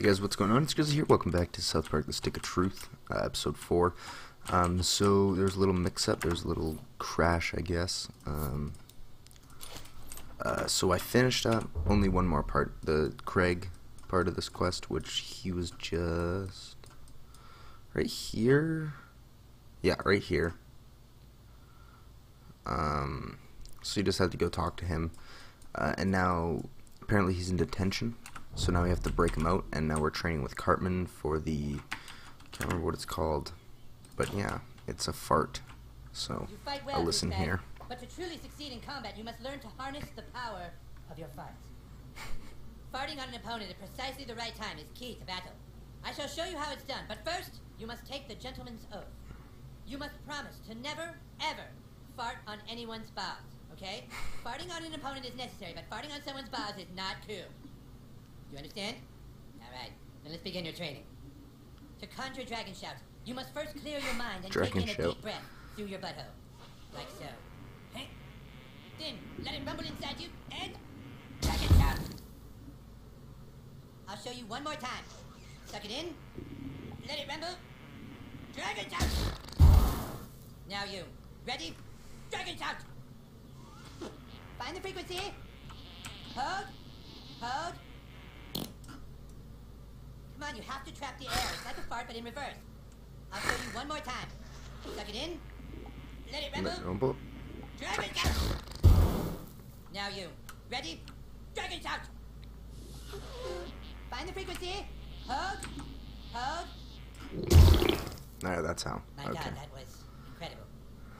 Hey guys, what's going on? It's Grizzly here. Welcome back to South Park: The Stick of Truth, uh, episode four. Um, so there's a little mix-up. There's a little crash, I guess. Um, uh, so I finished up only one more part, the Craig part of this quest, which he was just right here. Yeah, right here. Um, so you just had to go talk to him, uh, and now apparently he's in detention. So now we have to break him out, and now we're training with Cartman for the. I can't remember what it's called, but yeah, it's a fart. So well, I'll listen here. But to truly succeed in combat, you must learn to harness the power of your farts. Farting on an opponent at precisely the right time is key to battle. I shall show you how it's done, but first, you must take the gentleman's oath. You must promise to never, ever fart on anyone's balls, okay? farting on an opponent is necessary, but farting on someone's balls is not cool. You understand? Alright, then let's begin your training. To conjure dragon shouts, you must first clear your mind and Dragon take in a shout. deep breath through your butthole. Like so. Hey. Then let it rumble inside you and dragon shout. I'll show you one more time. Suck it in. Let it rumble. Dragon shout. Now you. Ready? Dragon shout. Find the frequency. Hold. Hold. Come on, you have to trap the air. It's like a fart, but in reverse. I'll show you one more time. Suck it in. Let it rumble. Dragon shout. Now you. Ready? Dragon shout. Find the frequency. Hold. Hold. Alright, that's how. My Okay. God, that was incredible.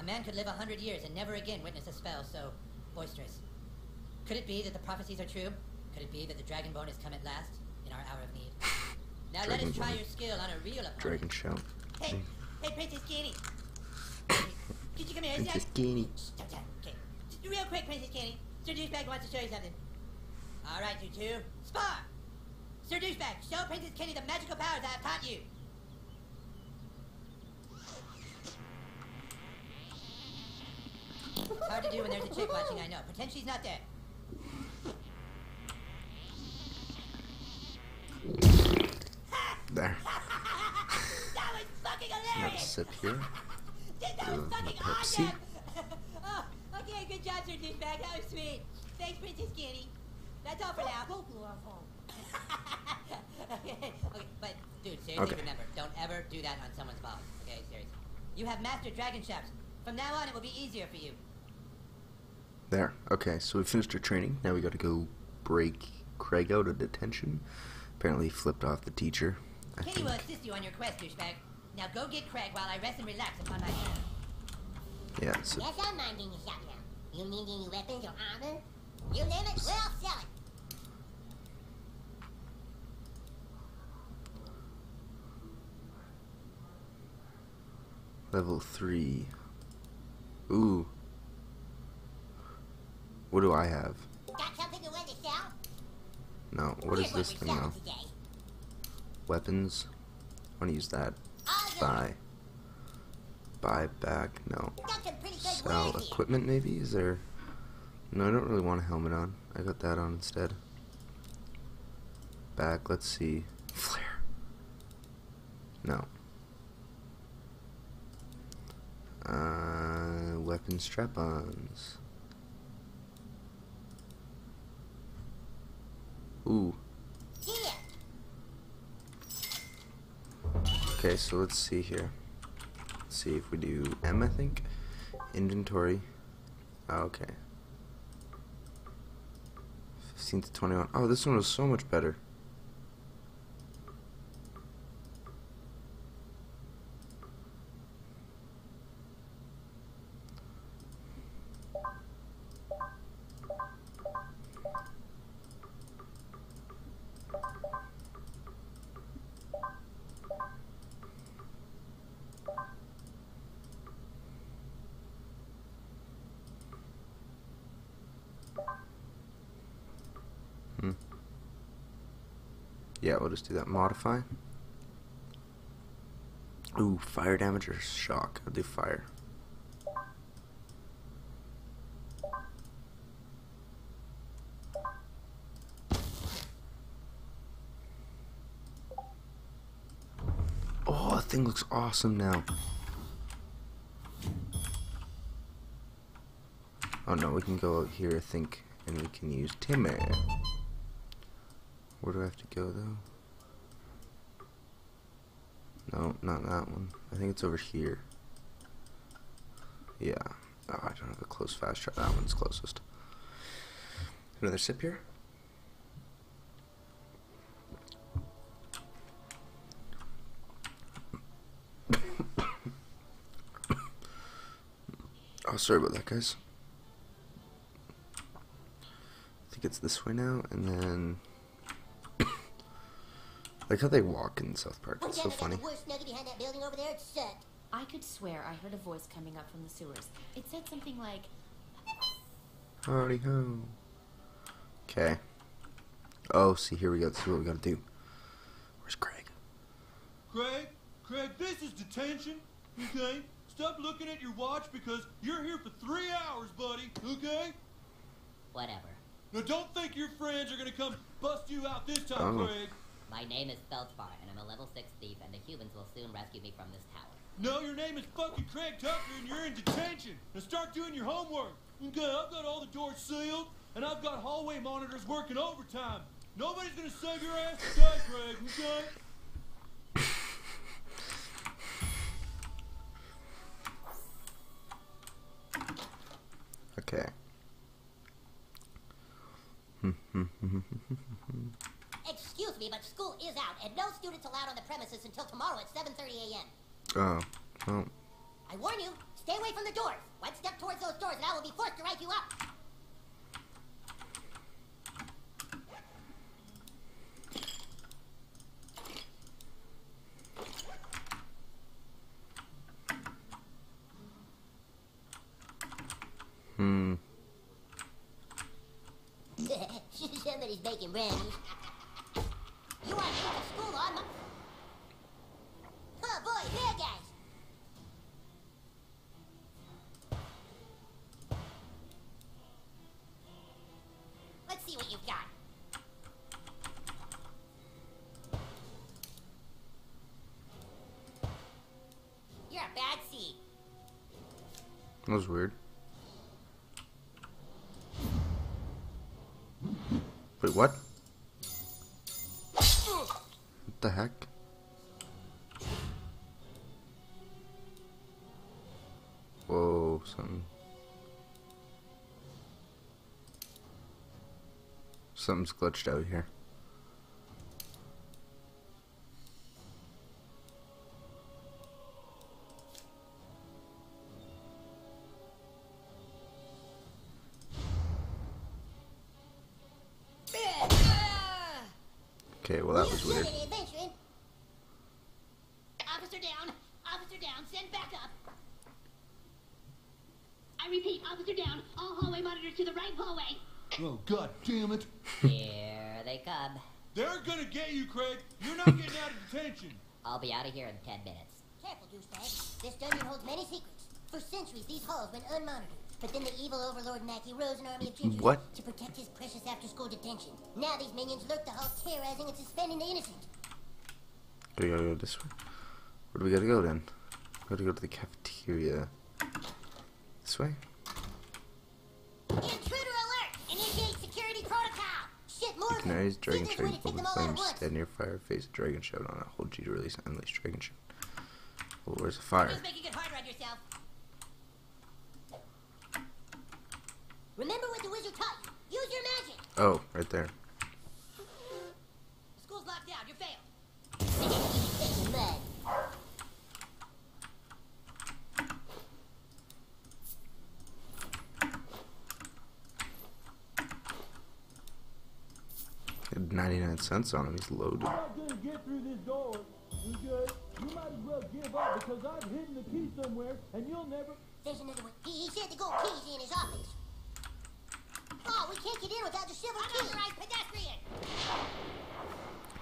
A man could live a hundred years and never again witness a spell so boisterous. Could it be that the prophecies are true? Could it be that the Dragonborn has come at last in our hour of need? Now let us Dragon try bone. your skill on a real opponent. Dragon shout. Hey, hey, Princess Kenny. Could you come here? Princess. Shh. Okay. Real quick, Princess Kenny. Sir Douchebag wants to show you something. All right, you two. Spar! Sir Douchebag, show Princess Kenny the magical powers I have taught you. Hard to do when there's a chick watching, I know. Pretend she's not there. There. That was fucking Now hilarious! sip here. That was fucking Pepsi. awesome! oh, okay, good job, Sir Douchebag. That was sweet. Thanks, Princess Kitty. That's all for now. okay, okay, but dude, seriously, Okay. remember, don't ever do that on someone's balls. Okay, seriously. You have mastered dragon shafts. From now on, it will be easier for you. There. Okay, so we finished our training. Now we gotta go break Craig out of detention. Apparently he flipped off the teacher. I Kenny will assist you on your quest, douchebag. Now go get Craig while I rest and relax upon my hand. Yeah, so Yes, I'm minding your shop now. You need any weapons or armor? You name it, we'll sell it. level three. Ooh. What do I have? Got something you want to sell? No, what is Here's this we're thing now? Today. Weapons. I wanna use that. Buy. Buy back. No. Sell equipment maybe? Is there No, I don't really want a helmet on. I got that on instead. Back, let's see. Flare. No. Uh weapon strap-ons. Ooh. Here. Okay, so let's see here. Let's see if we do M, I think. Inventory. Oh, okay. 15 to 21. Oh, this one was so much better. Hmm. Yeah, we'll just do that. Modify. Ooh, fire damage or shock. I'll do fire. Oh, that thing looks awesome now. Oh no, we can go out here, I think, and we can use Timmy. Where do I have to go, though? No, not that one. I think it's over here. Yeah. Oh, I don't have a close fast travel. That one's closest. Another sip here. oh, sorry about that, guys. I think it's this way now, and then. Like how they walk in South Park. One It's so funny. the worst nugget behind that building over there. It sucked. I could swear I heard a voice coming up from the sewers. It said something like, Howdy ho. Okay. Oh, see, here we go. This is what we gotta do. Where's Craig? Craig, Craig, this is detention, okay? Stop looking at your watch because you're here for three hours, buddy, okay? Whatever. Now don't think your friends are gonna come bust you out this time, Oh. Craig. My name is Feldspar, and I'm a level 6 thief, and the humans will soon rescue me from this tower. No, your name is fucking Craig Tucker and you're in detention. Now start doing your homework. Okay, I've got all the doors sealed and I've got hallway monitors working overtime. Nobody's gonna save your ass today, Craig, okay? Okay. Me, but school is out, and no students allowed on the premises until tomorrow at 7:30 a.m. Oh. Well, I warn you, stay away from the doors. One step towards those doors, and I will be forced to write you up. hmm. Somebody's making brownies. You are leaving school on my... Oh boy, bad guys. Let's see what you've got. You're a bad seed. That was weird. Wait, what? What the heck? Whoa, something. Something's glitched out here. Okay, well that was weird. Officer down. Officer down. Send back up. I repeat, officer down. All hallway monitors to the right hallway. Oh, god damn it. Here they come. They're gonna get you, Craig. You're not getting out of detention. I'll be out of here in 10 minutes. Careful, douchebag. This dungeon holds many secrets. For centuries, these halls went unmonitored. But then the evil overlord Mackey rose an army of gingers What? to protect his precious after-school detention. Now these minions lurk the halls, terrorizing and suspending the innocent. Do we gotta go this way? Where do we gotta go then? We gotta go to the cafeteria. This way? Intruder open them all at flames, stand near fire, face a dragon shout on it, hold G to release and unleash dragon shout. Oh, where's the fire? Just making it harder on yourself. Remember what the wizard taught you. Use your magic. Oh, right there. School's locked down. You failed. Take the mud. Had 99 cents on him, he's loaded. not gonna get through this door, okay? You might as well give up because I've hidden the key somewhere and you'll never. There's another one. He, he said the gold key's in his office. Oh, we can't get in without the silver key. Unauthorized pedestrian.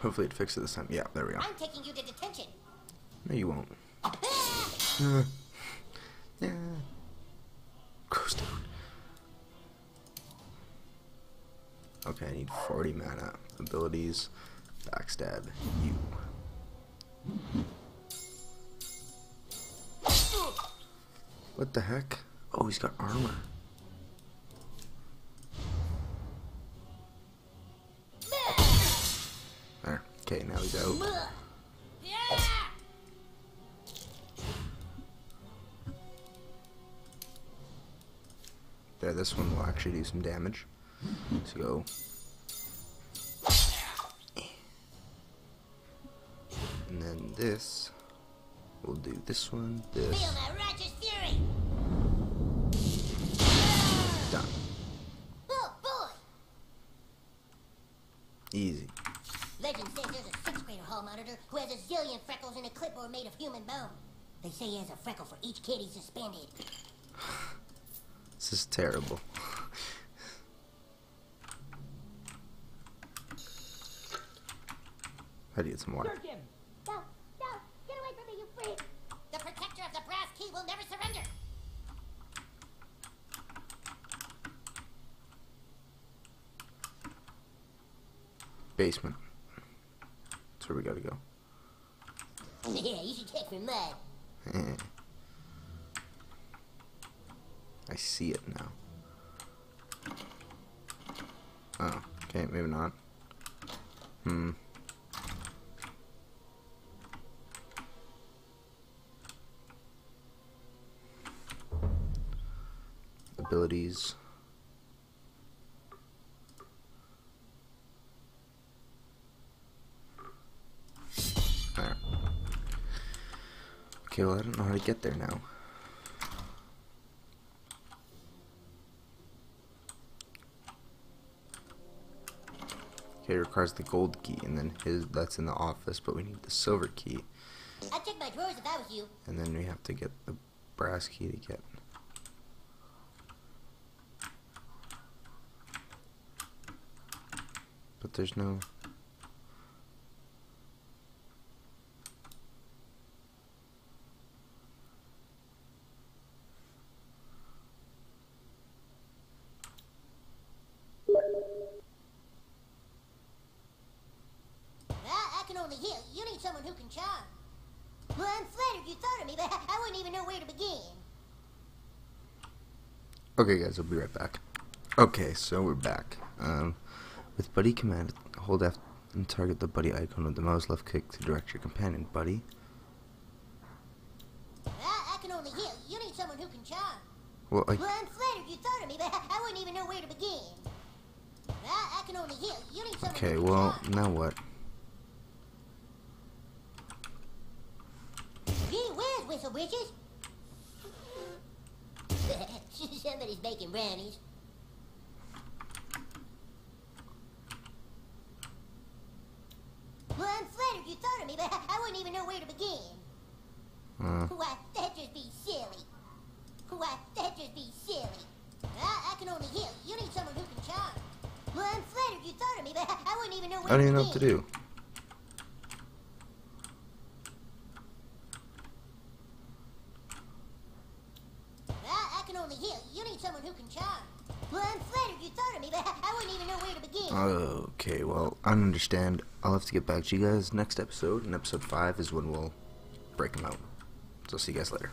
Hopefully it fixes it this time. Yeah, there we go. I'm taking you to detention. No, you won't. Ah! Uh, yeah. Gross, dude. Okay, I need 40 mana. Abilities, backstab, you. What the heck? Oh, he's got armor. There. Okay, now he's out. There, this one will actually do some damage. Let's go. And then this. We'll do this one, this. my righteous fury! Done. Oh, boy! Easy. Legend says there's a sixth grader hall monitor who has a zillion freckles and a clipboard made of human bone. They say he has a freckle for each kid he suspended. This is terrible. How do you get some water? No, no! Get away from me, you freak! The protector of the brass key will never surrender! Basement. That's where we gotta go. yeah, you should check for mud. I see it now. Oh, okay, maybe not. Hmm. Abilities. Okay, well, I don't know how to get there now. Okay, it requires the gold key, and then his that's in the office, but we need the silver key, I'd check my drawers if I was you. and then we have to get the brass key to get. But there's no. I, I can only heal. You need someone who can charm. Well, I'm flattered you thought of me, but I wouldn't even know where to begin. Okay, guys, I'll be right back. Okay, so we're back. Um, with Buddy Command, hold F and target the Buddy icon with the mouse left click to direct your companion, Buddy. I, I can only heal. You need someone who can charm. Well, I, Well, I'm flattered you thought of me, but I wouldn't even know where to begin. I, I can only heal. You need someone okay, who can well, charm. now what? Gee whiz, Whistle Britches. Somebody's baking brownies. Well, I'm flattered you thought of me, but I wouldn't even know where to begin. Uh, Why, that'd just be silly. Why, that'd just be silly. I, I can only heal. You need someone who can charm. Well, I'm flattered you thought of me, but I wouldn't even know where I don't even know what to do. I, I can only heal. You need someone who can charm. Well, I'm flattered you thought of me, but I wouldn't even know where to begin. Okay, I understand. I'll have to get back to you guys next episode, and episode 5 is when we'll break them out. So, see you guys later.